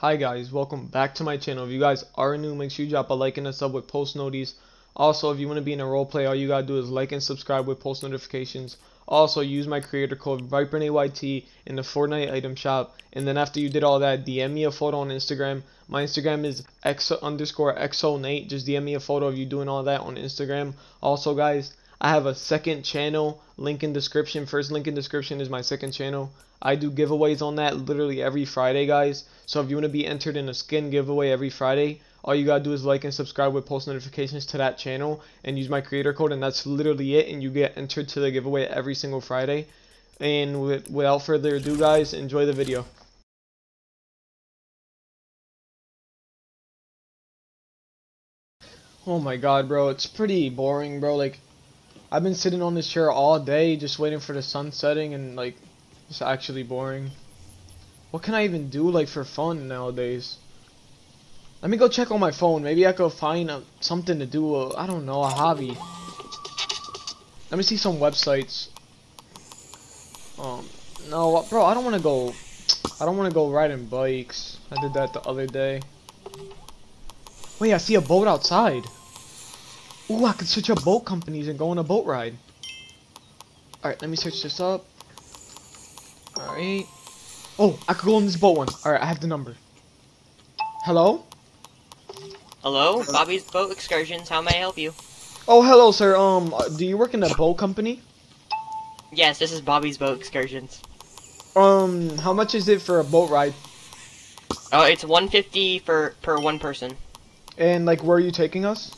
Hi guys, welcome back to my channel. If you guys are new, make sure you drop a like and a sub with post notice. Also, if you want to be in a roleplay, all you gotta do is like and subscribe with post notifications. Also, use my creator code ViperNateYT in the Fortnite item shop. And then after you did all that, DM me a photo on Instagram. My Instagram is x underscore xo Just DM me a photo of you doing all that on Instagram. Also, guys, I have a second channel, link in description. First link in description is my second channel. I do giveaways on that literally every Friday, guys. So if you want to be entered in a skin giveaway every Friday, all you gotta do is like and subscribe with post notifications to that channel and use my creator code, and that's literally it. And you get entered to the giveaway every single Friday. And with, without further ado, guys, enjoy the video. Oh my god, bro, it's pretty boring, bro. Like, I've been sitting on this chair all day just waiting for the sun setting and like it's actually boring. What can I even do like for fun nowadays? Let me go check on my phone. Maybe I could find a, something to do. I I don't know, a hobby. Let me see some websites. Um, no, bro, I don't want to go. I don't want to go riding bikes. I did that the other day. Wait, I see a boat outside. Ooh, I could switch up boat companies and go on a boat ride. Alright, let me search this up. Alright. Oh, I could go on this boat one. Alright, I have the number. Hello? Hello, Bobby's Boat Excursions. How may I help you? Oh, hello, sir. Um, do you work in a boat company? Yes, this is Bobby's Boat Excursions. Um, how much is it for a boat ride? Oh, it's 150 for per one person. And like, where are you taking us?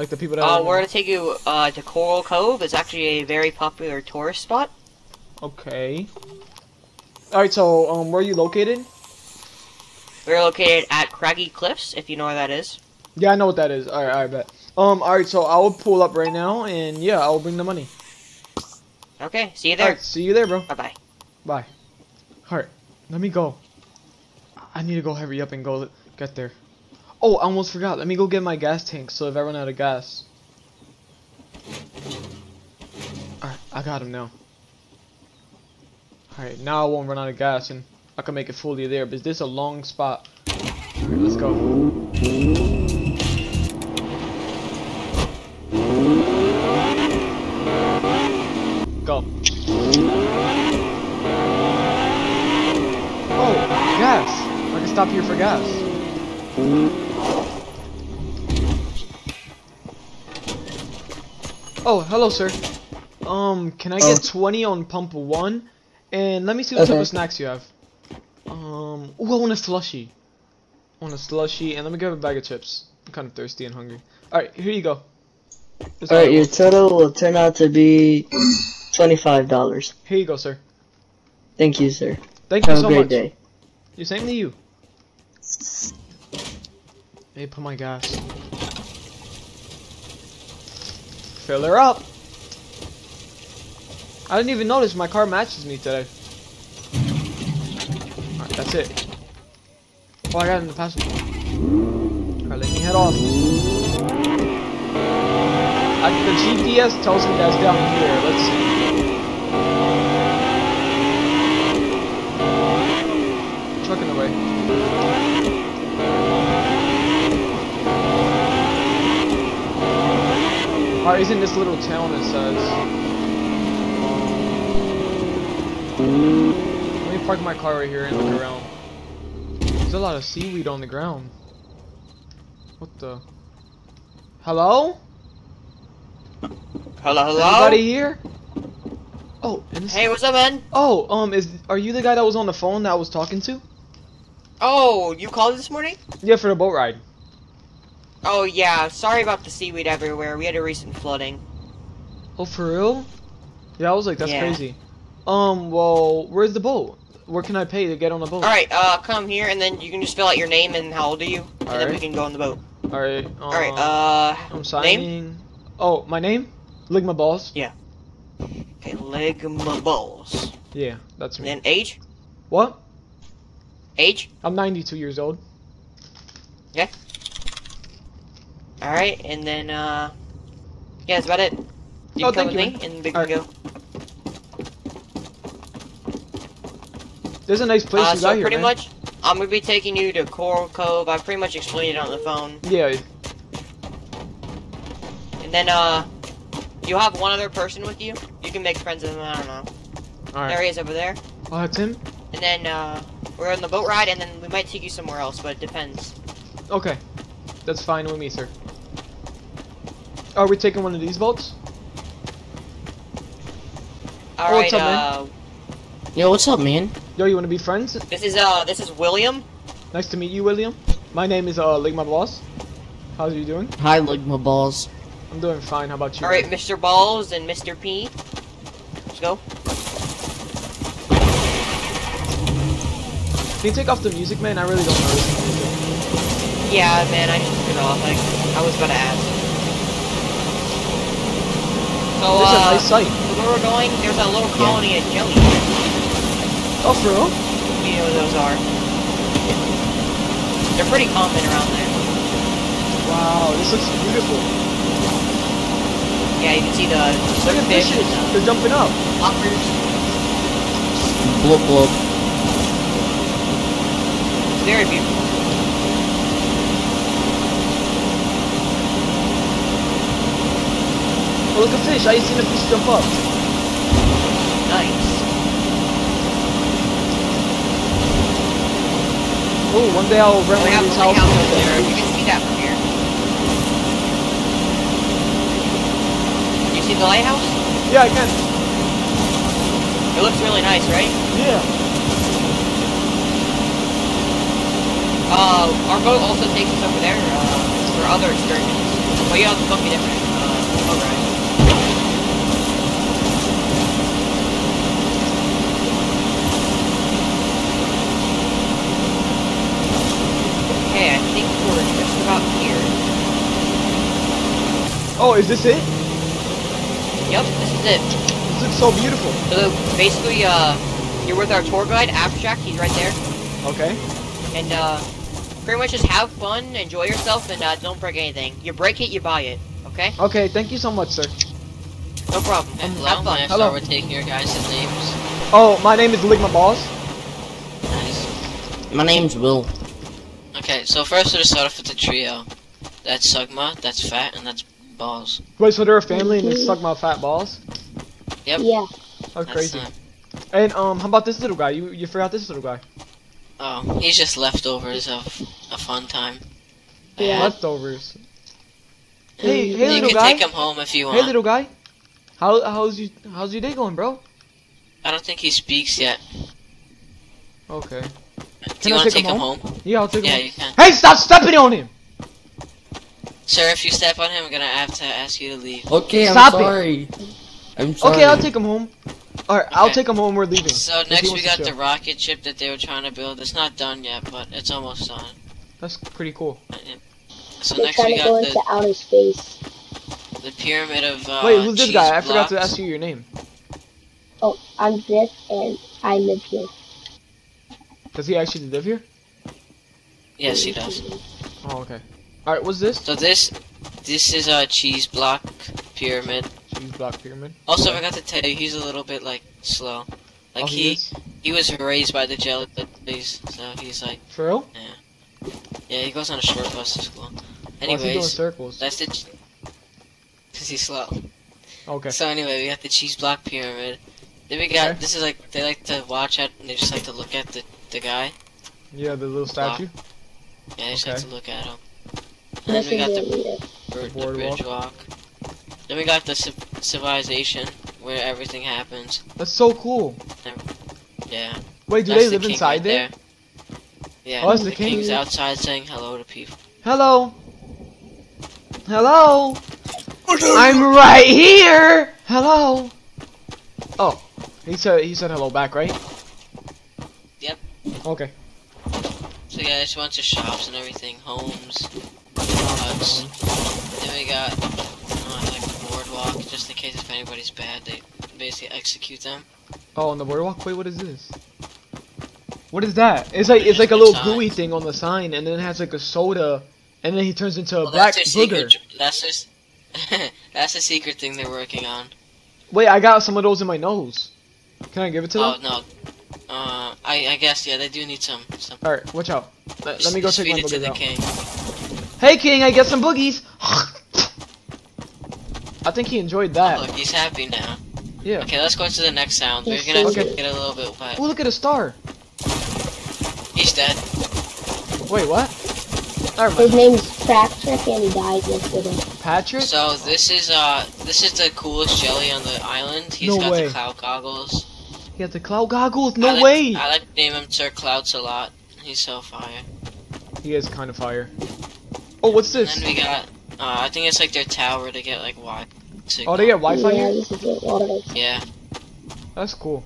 Like the people that. Uh, we're gonna take you uh, to Coral Cove. It's actually a very popular tourist spot. Okay. All right. So, um, where are you located? We're located at Craggy Cliffs, if you know where that is. Yeah, I know what that is. All right, I bet. Um, all right. So I will pull up right now, and yeah, I will bring the money. Okay. See you there. right. See you there, bro. Bye bye. Bye. All right. Let me go. I need to go hurry up and go get there. Oh, I almost forgot. Let me go get my gas tank so if I run out of gas. Alright, I got him now. Alright, now I won't run out of gas and I can make it fully there. But this is a long spot. Alright, let's go. Go. Oh, gas. I can stop here for gas. Oh, hello, sir. Um, can I get Oh. 20 on pump 1? And let me see what type of snacks you have. Um, ooh, I want a slushy. I want a slushy, and let me grab a bag of chips. I'm kind of thirsty and hungry. Alright, here you go. This is all I Alright, your total will turn out to be $25. Here you go, sir. Thank you, sir. Thank you so much. Have a great much. day. The same to you. Hey, put my gas. Fill her up. I didn't even notice my car matches me today. Alright, that's it. Oh, I got in the passenger. Alright, let me head off. I, the GPS tells me that's down here. Let's see. Truck in the way. Alright, isn't this little town it says? Let me park my car right here and look around. There's a lot of seaweed on the ground. What the? Hello? Hello, hello. Anybody here? Oh, and this Hey, what's up, man? Oh, um, is are you the guy that was on the phone that I was talking to? Oh, you called this morning? Yeah, for the boat ride. Oh yeah. Sorry about the seaweed everywhere. We had a recent flooding. Oh, for real? Yeah, I was like, that's Yeah. crazy. Um, well, where's the boat? Where can I pay to get on the boat? All right. Uh, come here, and then you can just fill out your name and how old are you, and then we can go on the boat. All right. Um, All right. Uh, I'm signing. Name? Oh, my name? Ligma Balls. Yeah. Okay. Ligma balls. Yeah, that's And me. then age. What? Age. I'm 92 years old. All right, and then uh, yeah, that's about it. You Oh, can come with you, me, and we can right. go. There's a nice place Uh, you so got here, pretty man. much, I'm gonna be taking you to Coral Cove. I pretty much explained it on the phone. Yeah. And then, uh, you have one other person with you. You can make friends with him, I don't know. All There he is over there. Oh, that's him. And then, uh, we're on the boat ride, and then we might take you somewhere else, but it depends. Okay. That's fine with me, sir. Are we taking one of these boats? Alright, Oh, what's up, man? uh, Yo, what's up, man? Yo, you want to be friends? this is, uh, this is William. Nice to meet you, William. My name is uh, Ligma Balls. How's you doing? Hi, Ligma Balls. I'm doing fine. How about you? Alright, Mr. Balls and Mr. P. Let's go. Can you take off the music, man? I really don't know. Yeah, man, I just took it off. Like, I was gonna ask. So, This is a uh, nice sight. where we're going, there's a little colony of jellyfish. Oh, for real? You know what those are. They're pretty common around there. Wow, this looks beautiful. Yeah, you can see the Look at fish fishes. and They're jumping up. the otters. Blub blub. It's very beautiful. Oh, look at fish. I seen a fish jump up. Nice. Oh, one day I'll rent one of these houses. there. You can see that from here. You see the lighthouse? Yeah, I can. It looks really nice, right? Yeah. Uh, our boat also takes us over there uh, for other excursions. But to book a different uh, boat ride. Okay, I think we're just about here. Oh, is this it? Yep, this is it. This looks so beautiful. So basically, uh, you're with our tour guide, Abstract. He's right there, Okay. and uh, pretty much just have fun, enjoy yourself, and uh, don't break anything. You break it, you buy it. Okay? Okay, thank you so much, sir. No problem. Okay, Have hello, fun. may I Hello. start with taking your guys' names? Oh, my name is Ligma Balls. Nice. My name's Will. Okay, so first we'll just start off with the trio. That's Sugma, that's Fat, and that's Balls. Wait, so they're a family and they suck my fat balls? Yep. Yeah. That's That's crazy. them. And um, how about this little guy? You you forgot this little guy. Oh, he's just leftovers of a fun time. Yeah. had. Leftovers. Hey, You hey, you little can guy. take him home if you want. Hey, little guy. How how's you how's your day going, bro? I don't think he speaks yet. Okay. Do Can you I want to take take him him home? Yeah, I'll take Yeah, him. you can. Hey, stop stepping on him! Sir, if you step on him, I'm gonna have to ask you to leave. Okay, I'm Stop it. sorry. I'm sorry. Okay, I'll take him home. Alright, I'll take him home. We're leaving. So next we got the rocket ship that they were trying to build. It's not done yet, but it's almost done. That's pretty cool. So They're next trying we to go got into the, outer space. the pyramid of uh, Wait, who's this cheese guy? I forgot to ask you your name. Oh, I'm this and I live here. Does he actually live here? Yes, he does. Oh, okay. Alright, what's this? So this this is a cheese block pyramid. Cheese block pyramid. Also, I forgot to tell you, he's a little bit like slow. Like oh, he is? he was raised by the jellies, so he's like For real? yeah, he goes on a short bus to school. Why is he doing circles? that's the because he's slow. Okay. So anyway, we got the cheese block pyramid. Then we got Okay. this is like they like to watch at and they just like to look at the the guy. Yeah, the little statue. Yeah, they just Okay. like to look at him. And then we got the the leader. bird, the boardwalk. bridge walk. Then we got the civilization where everything happens. That's so cool. Yeah. Wait, do That's they live king inside right there? Yeah. Oh, that's the the king? king's outside saying hello to people. Hello. Hello. I'm right here. Hello. Oh, he said he said hello back, right? Yep. Okay. So yeah, there's a bunch of shops and everything, homes, huts. Then we got uh, like the boardwalk, just in case if anybody's bad, they basically execute them. Oh, on the boardwalk. Wait, what is this? What is that? It's like it's like a little Sign. gooey thing on the sign, and then it has like a soda, and then he turns into a Well, black that's booger. secret. That's just that's the secret thing they're working on. Wait, I got some of those in my nose. Can I give it to Oh them? no, Uh, I I guess yeah, they do need some some. All right, watch out. Let, let me go just take feed my it to the out. king. Hey, King, I get some boogies. I think he enjoyed that. Look, he's happy now. Yeah. Okay, let's go to the next sound. We're gonna Okay. get a little bit wet. Oh, look at a star. He's dead. Wait, what? Never His mind. name's Patrick and he died yesterday. Patrick? So this is uh this is the coolest jelly on the island. He's No got way. the cloud goggles. He has the cloud goggles. I No like, way. I like to name him Sir Clouds a lot. He's so fire. He is kind of fire. Oh, what's this? And this? then we got uh I think it's like their tower to get like Wi. Oh, they get Wi-Fi yeah, here. this. Water. Yeah. That's cool.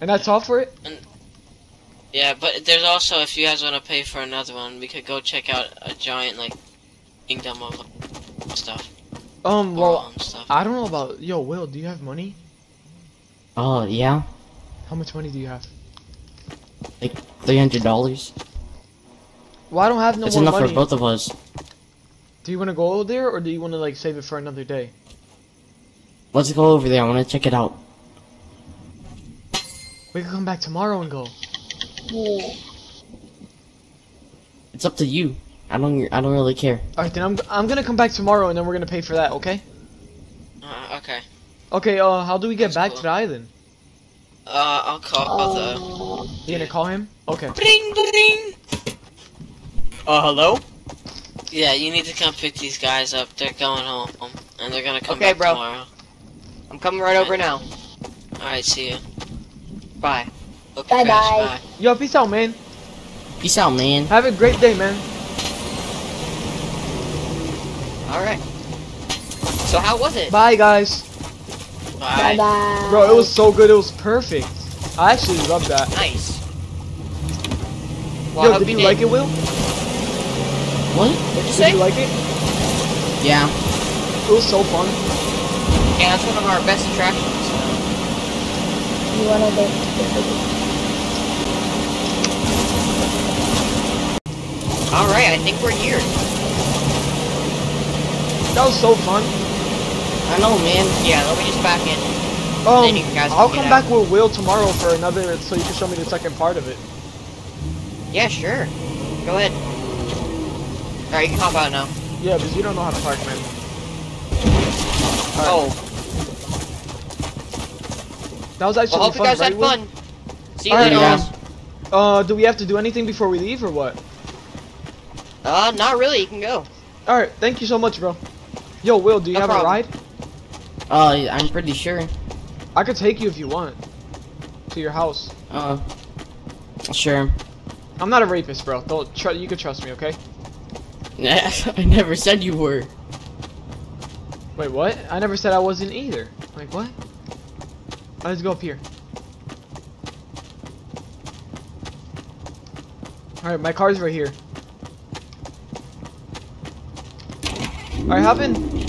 And that's all for it. And Yeah, but there's also if you guys want to pay for another one, we could go check out a giant like kingdom of stuff. Um, Well, well, stuff. I don't know about. Yo, Will, do you have money? Oh, yeah. How much money do you have? Like $300. Well, I don't have no That's more enough money. for both of us. Do you want to go over there, or do you want to like save it for another day? Let's go over there. I want to check it out. We can come back tomorrow and go. Yeah. It's up to you. I don't. I don't really care. All right, then I'm I'm gonna come back tomorrow, and then we're gonna pay for that. Okay? Uh, okay. Okay. Uh, how do we get That's back cool. to the island? Uh, I'll call the. Uh, You gonna call him? Okay. Bring, bring. Uh, hello? Yeah, you need to come pick these guys up. They're going home, and they're gonna come Okay, back bro. tomorrow. I'm coming right over now. All right, see you. Bye. Okay, Bye-bye. bye. Yo, peace out, man. Peace out, man. Have a great day, man. Alright. So how was it? Bye, guys. bye Bye. bye. Bro, it was so good. It was perfect. I actually love that. Nice. Well, Yo, hope did you like it, Will? What? What'd you Did say? you like it? Yeah. It was so fun. Yeah, that's one of our best attractions. You wanna go? Alright, I think we're here. That was so fun. I know, man. Yeah, let me just back in. Um, Then you guys I'll come get back with Will tomorrow for another, so you can show me the second part of it. Yeah, sure. Go ahead. Alright, you can hop out now. Yeah, because you don't know how to park, man. Oh, That was actually well, hope you fun, guys right, had fun. See you Alright, later, yeah. guys. Uh, do we have to do anything before we leave, or what? Uh, not really, you can go. Alright, thank you so much, bro. Yo, Will, do you No have problem. a ride? Uh, I'm pretty sure. I could take you if you want. To your house. Uh, sure. I'm not a rapist, bro. Don't tr- you can trust me, okay? I never said you were. Wait, what? I never said I wasn't either. Like, what? Oh, let's go up here. Alright, my car's right here. Alright, hop in.